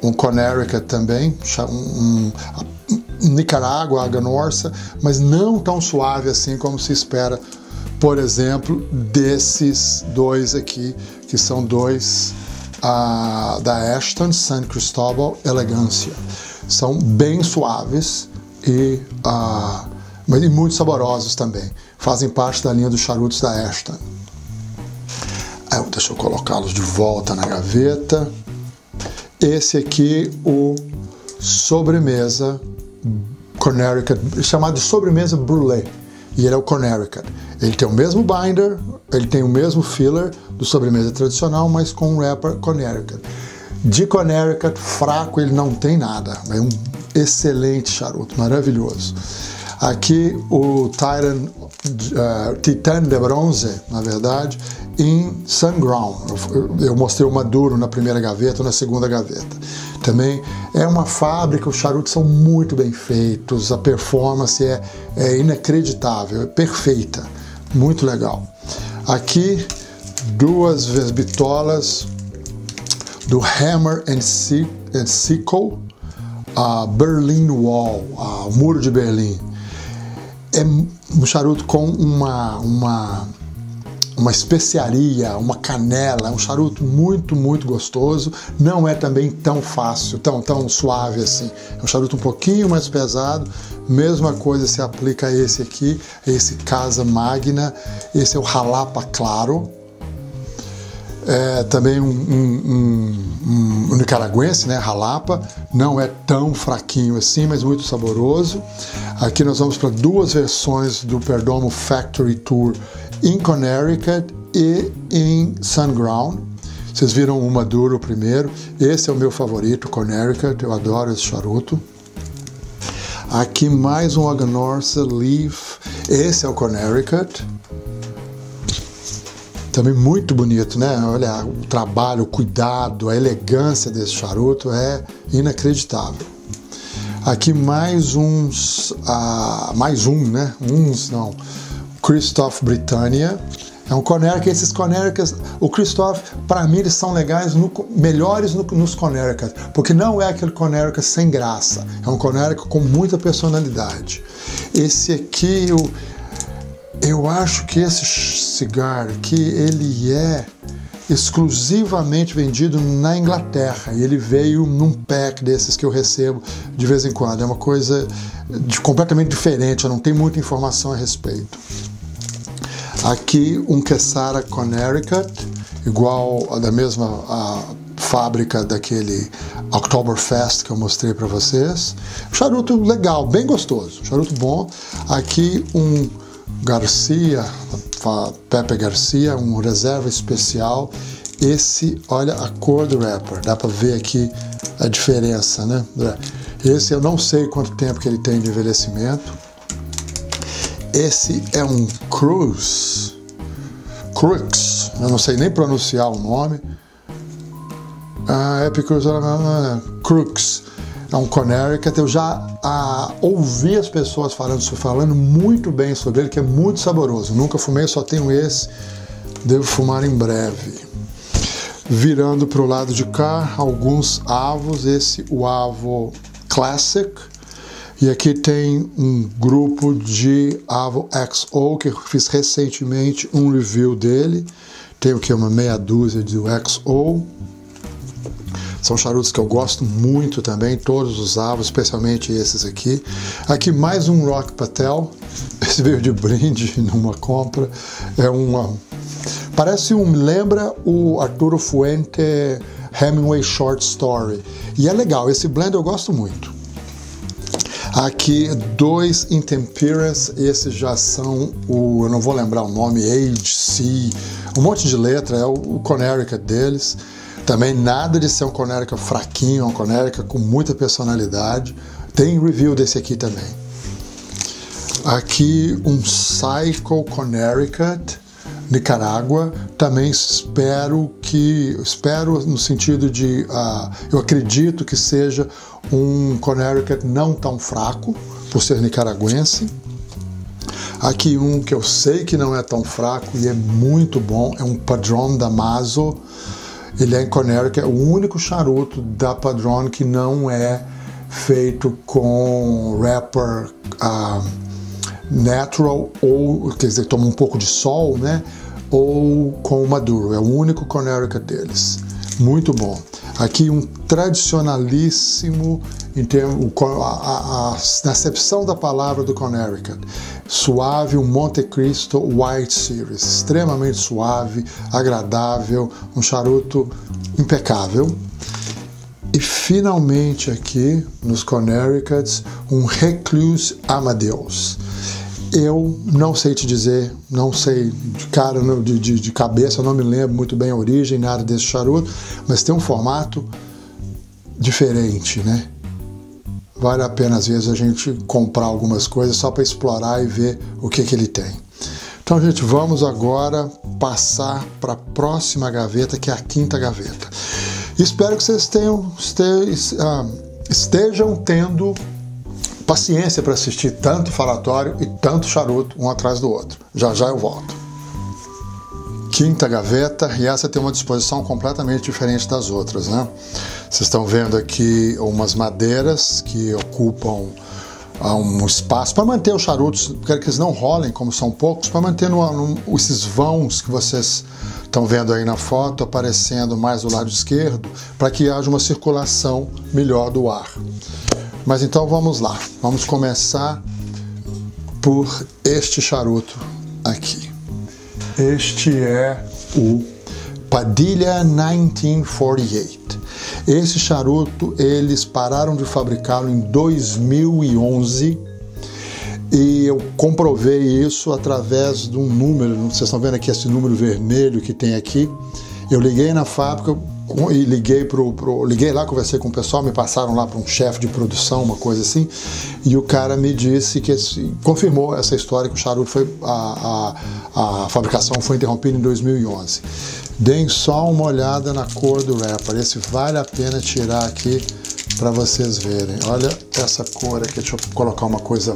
um Connecticut também, um, um Nicarágua Aganorsa, mas não tão suave assim como se espera, por exemplo, desses dois aqui, que são dois uh, da Ashton San Cristóbal Elegância. São bem suaves e, uh, e muito saborosos também. Fazem parte da linha dos charutos da Ashton. Ah, deixa eu colocá-los de volta na gaveta. Esse aqui, o sobremesa Connecticut, chamado de sobremesa brulee. E ele é o Connecticut. Ele tem o mesmo binder, ele tem o mesmo filler do sobremesa tradicional, mas com um wrapper Connecticut. De Connecticut, fraco, ele não tem nada. É um excelente charuto, maravilhoso. Aqui o Titan, uh, Titan de bronze, na verdade, em Sunground. Eu, eu mostrei o Maduro na primeira gaveta, na segunda gaveta. Também é uma fábrica, os charutos são muito bem feitos, a performance é, é inacreditável, é perfeita, muito legal. Aqui, duas bitolas do Hammer and, Sickle, a Berlin Wall, o Muro de Berlim. É um charuto com uma, uma uma especiaria, uma canela, é um charuto muito, muito gostoso. Não é também tão fácil, tão, tão suave assim. É um charuto um pouquinho mais pesado. Mesma coisa se aplica a esse aqui, esse Casa Magna. Esse é o Jalapa Claro. É também um, um, um, um nicaragüense, né? Jalapa. Não é tão fraquinho assim, mas muito saboroso. Aqui nós vamos para duas versões do Perdomo Factory Tour em Connecticut e em Sunground. Vocês viram o Maduro primeiro. Esse é o meu favorito, Connecticut. Eu adoro esse charuto. Aqui mais um Aganorsa Leaf. Esse é o Connecticut. Também muito bonito, né? Olha, o trabalho, o cuidado, a elegância desse charuto é inacreditável. Aqui mais uns, uh, mais um, né? Uns não. Christoph Britannia. É um Connecticut, esses Connecticut, o Christoph, para mim, eles são legais, no, melhores no, nos Connecticut, porque não é aquele Connecticut sem graça, é um Connecticut com muita personalidade. Esse aqui, eu, eu acho que esse cigarro aqui, ele é exclusivamente vendido na Inglaterra e ele veio num pack desses que eu recebo de vez em quando. É uma coisa de, completamente diferente, eu não tenho muita informação a respeito. Aqui um Quesara Connecticut, igual da mesma a fábrica daquele Oktoberfest que eu mostrei para vocês. Charuto legal, bem gostoso, charuto bom. Aqui um Garcia, Pepe Garcia, um reserva especial. Esse, olha a cor do wrapper, dá para ver aqui a diferença, né? Esse eu não sei quanto tempo que ele tem de envelhecimento. Esse é um Cruz, Crux, eu não sei nem pronunciar o nome. Ah, Epicurus, Crux é um Connecticut. Eu já ah, ouvi as pessoas falando, falando muito bem sobre ele, que é muito saboroso. Nunca fumei, só tenho esse. Devo fumar em breve. Virando para o lado de cá, alguns avos. Esse, o avo Classic. E aqui tem um grupo de Avo XO, que eu fiz recentemente um review dele. Tem o que? Uma meia dúzia de XO. São charutos que eu gosto muito também, todos os avos, especialmente esses aqui. Aqui mais um Rock Patel, esse veio de brinde numa compra. É uma. Parece um. Lembra o Arturo Fuente Hemingway Short Story. E é legal, esse blend eu gosto muito. Aqui dois Intemperance, esses já são o, eu não vou lembrar o nome, Age, C, um monte de letra, é o, o Connecticut deles. Também nada de ser um Conérica fraquinho, um Conérica com muita personalidade. Tem review desse aqui também. Aqui um Psycho Connecticut, Nicarágua. Também espero que, espero no sentido de, uh, eu acredito que seja um Connecticut não tão fraco, por ser nicaragüense. Aqui um que eu sei que não é tão fraco e é muito bom, é um Padrão Damaso ele é em Connecticut, é o único charuto da Padron que não é feito com wrapper uh, natural ou quer dizer toma um pouco de sol, né? Ou com maduro. É o único Connecticut deles. Muito bom. Aqui um tradicionalíssimo em termos, a, a, a, acepção da palavra do Connecticut. Suave, um Monte Cristo White Series, extremamente suave, agradável, um charuto impecável. E finalmente aqui nos Connecticuts, um Recluse Amadeus. Eu não sei te dizer, não sei de cara, de, de, de cabeça, não me lembro muito bem a origem, nada desse charuto, mas tem um formato diferente, né? vale a pena às vezes a gente comprar algumas coisas só para explorar e ver o que, que ele tem. Então, gente, vamos agora passar para a próxima gaveta, que é a quinta gaveta. Espero que vocês tenham, ah, estejam tendo paciência para assistir tanto falatório e tanto charuto um atrás do outro. Já já eu volto. Quinta gaveta, e essa tem uma disposição completamente diferente das outras, né? Vocês estão vendo aqui umas madeiras que ocupam ah, um espaço para manter os charutos, quero que eles não rolem, como são poucos, para manter no, no, esses vãos que vocês estão vendo aí na foto aparecendo mais do lado esquerdo, para que haja uma circulação melhor do ar. Mas então vamos lá, vamos começar por este charuto aqui. Este é o Padilha 1948. Esse charuto eles pararam de fabricá-lo em 2011 e eu comprovei isso através de um número. Vocês estão vendo aqui esse número vermelho que tem aqui. Eu liguei na fábrica, e liguei pro, pro, liguei lá, conversei com o pessoal, me passaram lá para um chefe de produção, uma coisa assim, e o cara me disse que esse, confirmou essa história que o charuto foi a, a, a fabricação foi interrompida em 2011. Deem só uma olhada na cor do wrapper, esse vale a pena tirar aqui para vocês verem. Olha essa cor aqui, deixa eu colocar uma coisa,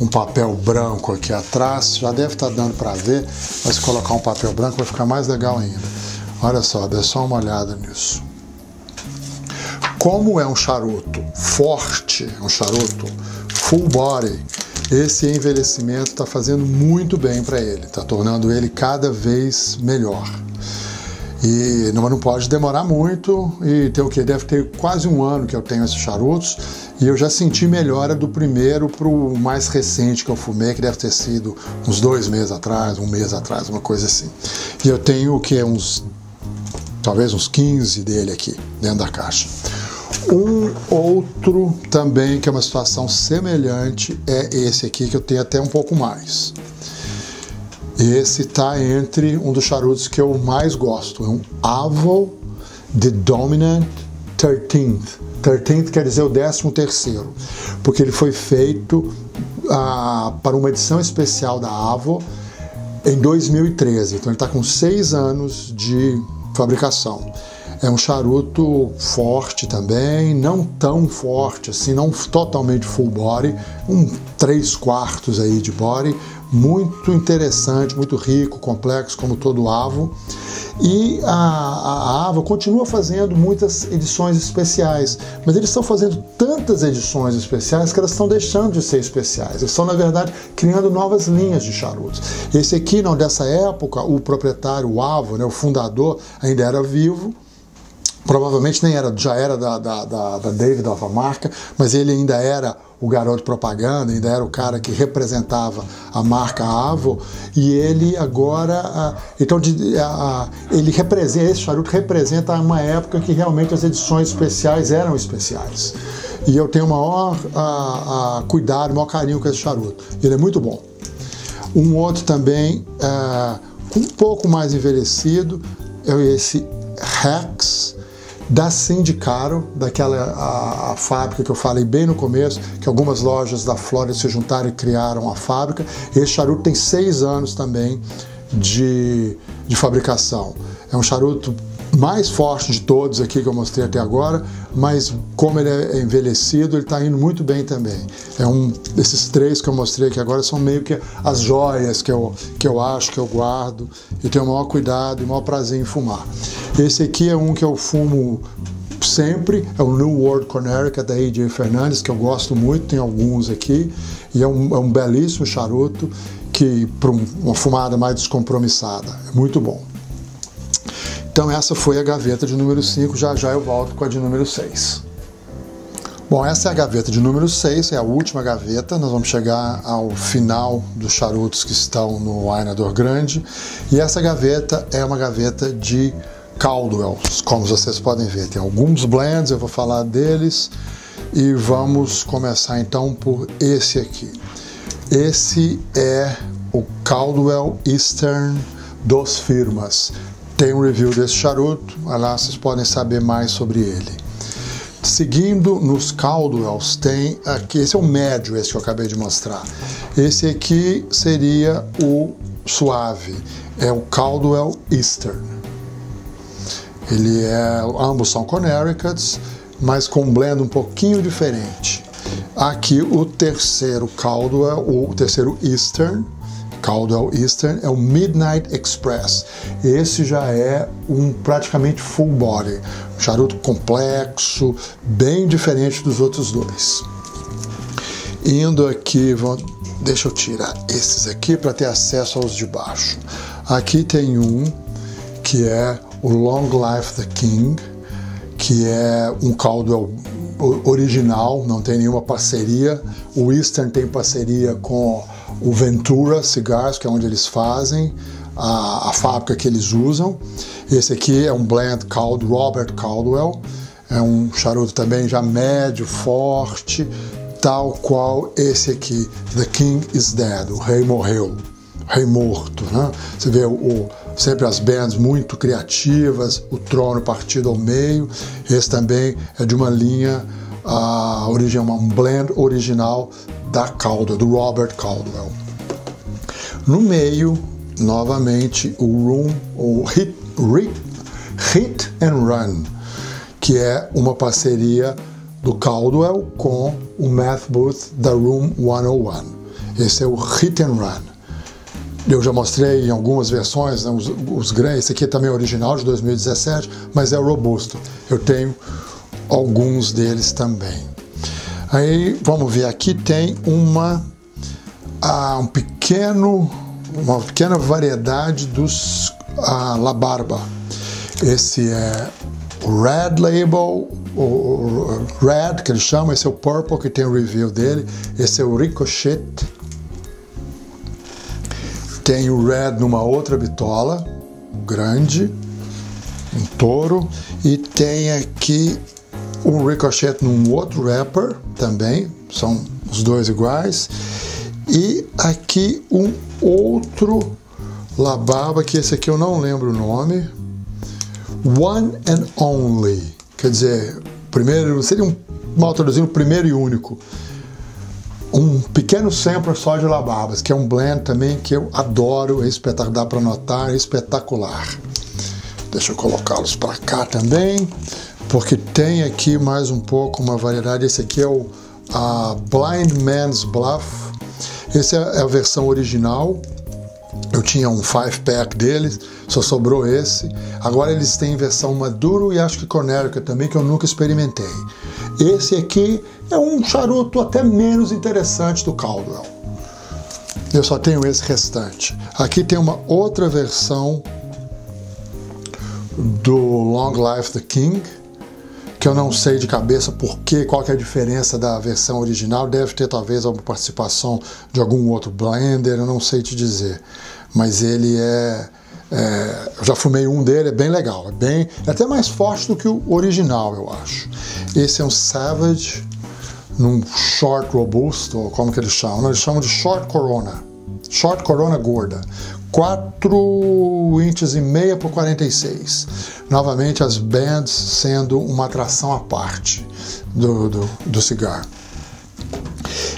um papel branco aqui atrás, já deve estar tá dando para ver, mas se colocar um papel branco vai ficar mais legal ainda. Olha só, dê só uma olhada nisso. Como é um charuto forte, um charuto full body, esse envelhecimento está fazendo muito bem para ele, está tornando ele cada vez melhor. E não, não pode demorar muito, e tem o que? Deve ter quase um ano que eu tenho esses charutos, e eu já senti melhora do primeiro para o mais recente que eu fumei, que deve ter sido uns dois meses atrás, um mês atrás, uma coisa assim. E eu tenho o que? Uns talvez uns 15 dele aqui dentro da caixa. Um outro também que é uma situação semelhante é esse aqui que eu tenho até um pouco mais. Esse está entre um dos charutos que eu mais gosto, é um Avo The Dominant 13th. 13th quer dizer o 13 terceiro, porque ele foi feito ah, para uma edição especial da Avo em 2013. Então ele está com seis anos de fabricação. É um charuto forte também, não tão forte assim, não totalmente full body, um 3 quartos aí de body, muito interessante, muito rico, complexo, como todo avo. E a, a, Avo continua fazendo muitas edições especiais, mas eles estão fazendo tantas edições especiais que elas estão deixando de ser especiais. Eles estão, na verdade, criando novas linhas de charutos. Esse aqui, não, dessa época, o proprietário, o Avo, né, o fundador, ainda era vivo provavelmente nem era, já era da, da, da, da David of a marca, mas ele ainda era o garoto propaganda, ainda era o cara que representava a marca Avo, e ele agora, então ele representa, esse charuto representa uma época que realmente as edições especiais eram especiais. E eu tenho o maior a, a cuidado, o maior carinho com esse charuto. Ele é muito bom. Um outro também, é, um pouco mais envelhecido, é esse Rex da Sindicaro, daquela a, a, fábrica que eu falei bem no começo, que algumas lojas da Flórida se juntaram e criaram a fábrica. Esse charuto tem seis anos também de, de fabricação. É um charuto mais forte de todos aqui que eu mostrei até agora, mas como ele é envelhecido, ele está indo muito bem também. É um desses três que eu mostrei aqui agora são meio que as joias que eu, que eu acho que eu guardo e tenho o maior cuidado e o maior prazer em fumar. Esse aqui é um que eu fumo sempre, é o New World Connecticut da AJ Fernandes, que eu gosto muito, tem alguns aqui, e é um, é um belíssimo charuto que para uma fumada mais descompromissada, é muito bom. Então essa foi a gaveta de número 5, já já eu volto com a de número 6. Bom, essa é a gaveta de número 6, é a última gaveta, nós vamos chegar ao final dos charutos que estão no Ainador Grande, e essa gaveta é uma gaveta de Caldwells, como vocês podem ver. Tem alguns blends, eu vou falar deles, e vamos começar então por esse aqui. Esse é o Caldwell Eastern dos Firmas tem um review desse charuto, lá vocês podem saber mais sobre ele. Seguindo nos Caldwells, tem aqui, esse é o médio, esse que eu acabei de mostrar. Esse aqui seria o suave, é o Caldwell Eastern. Ele é, ambos são Connecticut's, mas com um blend um pouquinho diferente. Aqui o terceiro Caldwell, o terceiro Eastern, Caldwell Eastern é o Midnight Express. Esse já é um praticamente full body, um charuto complexo, bem diferente dos outros dois. Indo aqui, vou, deixa eu tirar esses aqui para ter acesso aos de baixo. Aqui tem um que é o Long Life the King, que é um Caldwell original, não tem nenhuma parceria. O Eastern tem parceria com o Ventura Cigars, que é onde eles fazem, a, a fábrica que eles usam. Esse aqui é um blend called Robert Caldwell, é um charuto também já médio, forte, tal qual esse aqui, The King is Dead, o rei morreu, rei morto. Né? Você vê o, sempre as bands muito criativas, o trono partido ao meio. Esse também é de uma linha, a origem um blend original da Caldwell, do Robert Caldwell. No meio, novamente, o Room, o Hit, Hit and Run, que é uma parceria do Caldwell com o Math Booth da Room 101. Esse é o Hit and Run. Eu já mostrei em algumas versões, né, os, os grandes, esse aqui também é original de 2017, mas é robusto. Eu tenho alguns deles também. Aí vamos ver, aqui tem uma ah, um pequeno, uma pequena variedade dos ah, La Barba. Esse é o Red Label, o Red que ele chama, esse é o Purple que tem o review dele, esse é o Ricochet. Tem o red numa outra bitola, grande, um touro, e tem aqui um ricochet num outro wrapper também, são os dois iguais, e aqui um outro lababa, que esse aqui eu não lembro o nome, One and Only, quer dizer, primeiro, seria um mal traduzindo, primeiro e único. Um pequeno sample só de lababas, que é um blend também que eu adoro, é espetacular, dá para notar, é espetacular. Deixa eu colocá-los para cá também, porque tem aqui mais um pouco uma variedade. Esse aqui é o a Blind Man's Bluff. Essa é a versão original. Eu tinha um 5-pack deles, só sobrou esse. Agora eles têm versão Maduro e acho que Connecticut também, que eu nunca experimentei. Esse aqui é um charuto até menos interessante do Caldwell. Eu só tenho esse restante. Aqui tem uma outra versão do Long Life the King, que eu não sei de cabeça por que, qual que é a diferença da versão original. Deve ter talvez alguma participação de algum outro blender, eu não sei te dizer. Mas ele é é, eu já fumei um dele, é bem legal, é bem, é até mais forte do que o original, eu acho. Esse é um Savage num short robusto, como que eles chamam? Eles chamam de short corona, short corona gorda, 4 inches e meia por 46. Novamente as bands sendo uma atração à parte do, do, do cigarro.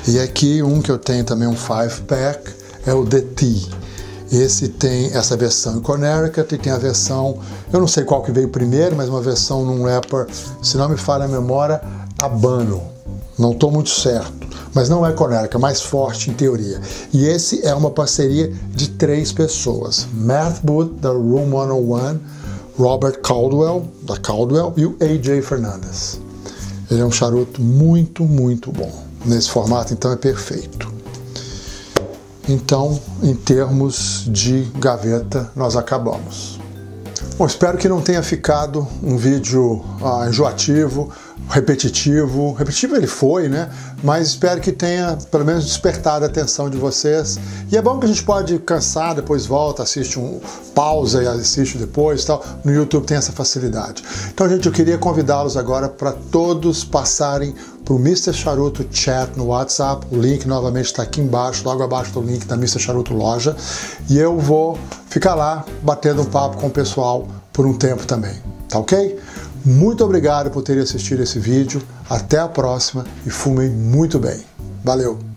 E aqui um que eu tenho também um 5 pack é o DT esse tem essa versão em Connecticut e tem a versão, eu não sei qual que veio primeiro, mas uma versão num rapper, se não me falha a memória, Habano. Não estou muito certo, mas não é Connecticut, é mais forte em teoria. E esse é uma parceria de três pessoas: Matt Booth, da Room 101, Robert Caldwell, da Caldwell, e o AJ Fernandes. Ele é um charuto muito, muito bom. Nesse formato, então, é perfeito. Então, em termos de gaveta, nós acabamos. Bom, espero que não tenha ficado um vídeo ah, enjoativo, repetitivo. Repetitivo ele foi, né? Mas espero que tenha pelo menos despertado a atenção de vocês. E é bom que a gente pode cansar, depois volta, assiste um pausa e assiste depois, tal. No YouTube tem essa facilidade. Então, gente, eu queria convidá-los agora para todos passarem para o Mr. Charuto Chat no WhatsApp. O link novamente está aqui embaixo, logo abaixo do link da Mr. Charuto Loja. E eu vou ficar lá batendo um papo com o pessoal por um tempo também. Tá ok? Muito obrigado por ter assistido esse vídeo. Até a próxima e fumem muito bem. Valeu!